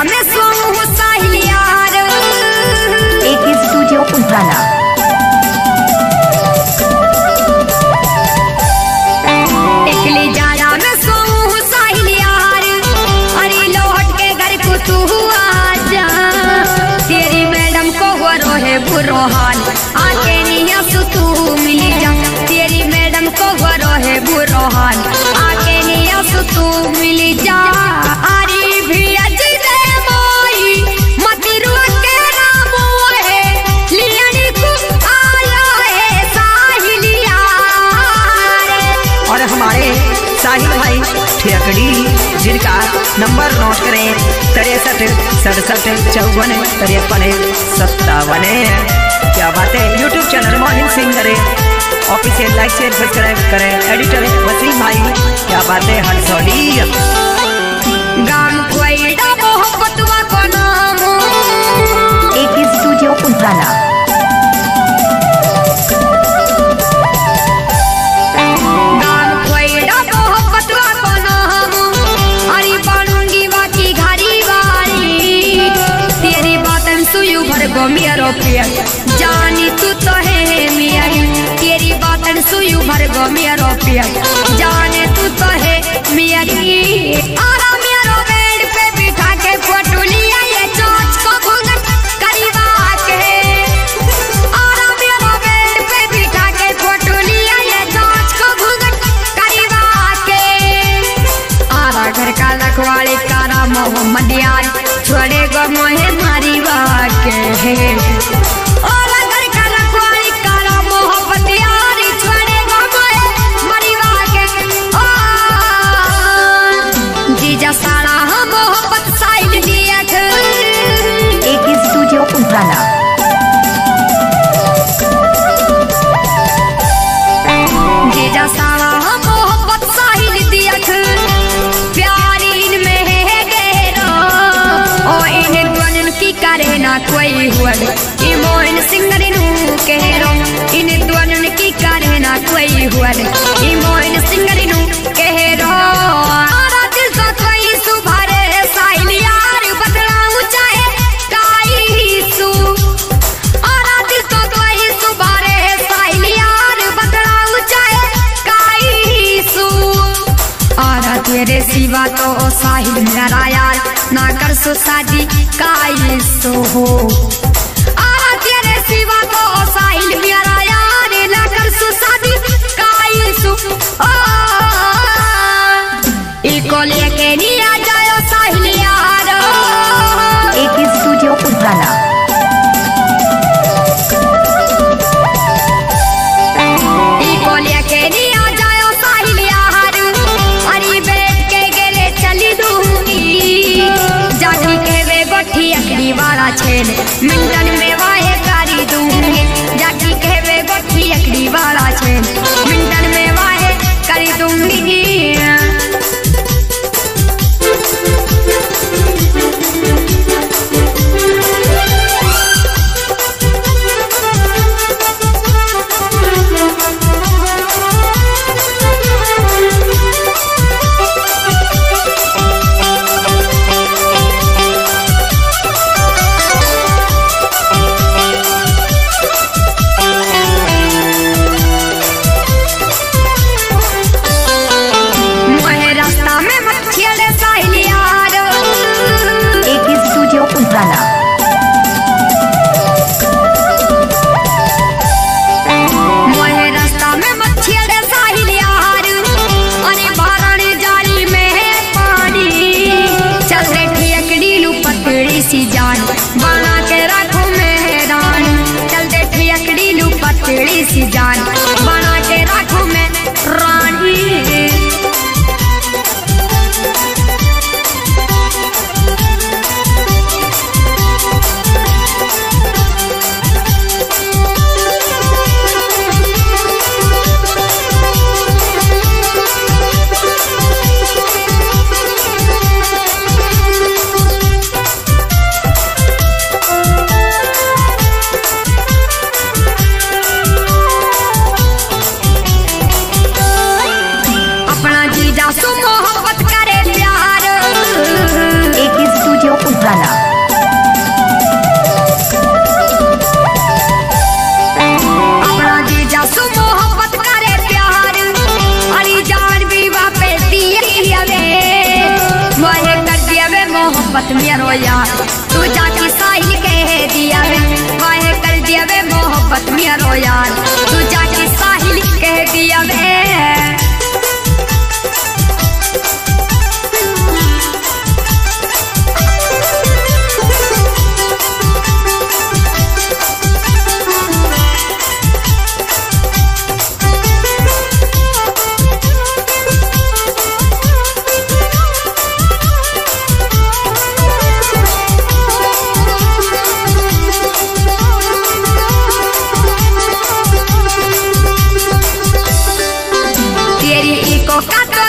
जाड़ा में सोऊं साहिल यार। एक स्टूडियो पुराना टिकली जाड़ा में सोऊं साहिल यार। अरे लौट के घर को तू आजा तेरी मैडम को हो रोहे बुरो हाल। आके निया सु तू मिली जा तेरी मैडम को हो रोहे बुरो हाल। आके निया सु तू मिली जा। नंबर नोट करें। तिरसठ सड़सठ चौवन तिरपन सत्तावन। क्या बात? है यूट्यूब चैनल मॉर्निंग करें। ऑफिशियल लाइक शेयर सब्सक्राइब करें। एडिटर वसीम भाई क्या बात? है को नाम। एक स्टूडियो पुराना गो प्रिय। जानी तू तो है मेरी तेरी बातन सुयु भर गो मेरो प्रिय। जाने तू तो है मेरी कर सो काई सो हो। आरा तेरे सिवा को ओ साहिल मेरा यार ना कर सो शादी काई सो ओ! मोहब्बत रोया। तू जाके साहिल कह दिया वे। काहे कर दिया वे मोहब्बत मेरो रोया। तू जाके साहिल कह दिया वे।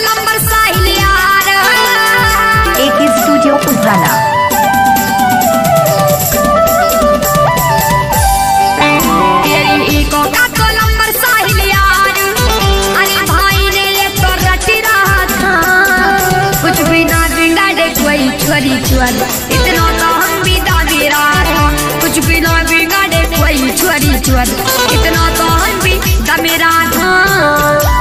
नंबर साहिल यार। एक स्टूडियो उजाला तो नंबर साहिल यार। अरे भाई ने ये तो छोरी चोर। इतना तो हम भी दादी कुछ भी ना बिगाड़े कोई छोरी चोर। इतना तो हम भी दमे रहा था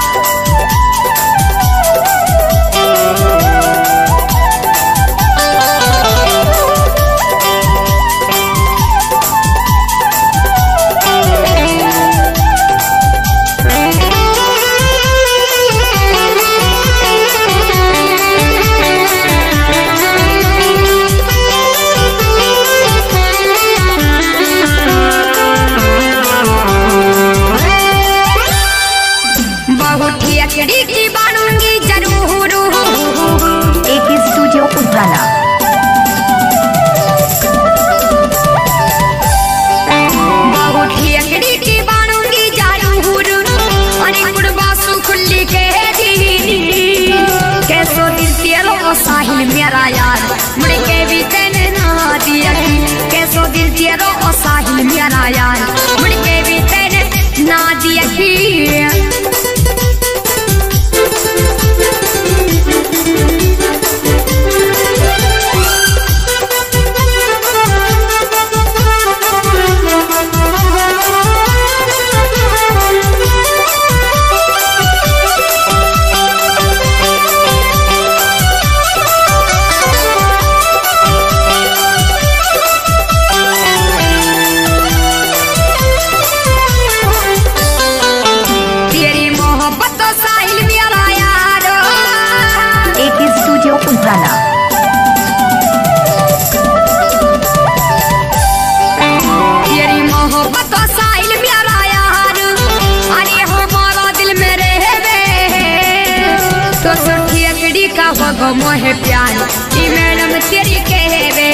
मोहे प्यार। ई मैडम तेरी कहवे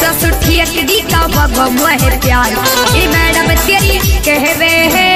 तो सुठी अकड़ी का बगो मोहे प्यार। ई मैडम तेरी कहवे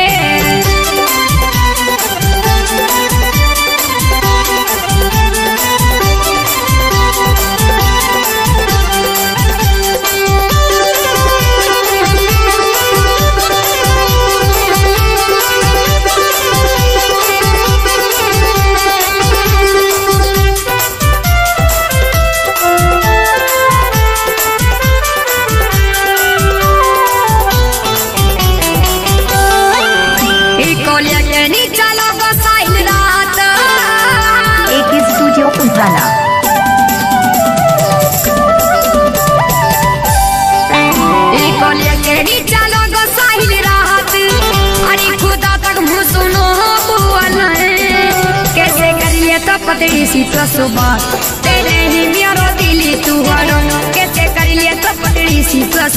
तो पतली सी तो सुबह तेरे ही मेरो दिली तू हरो कैसे कर लिया तो पतली सी तो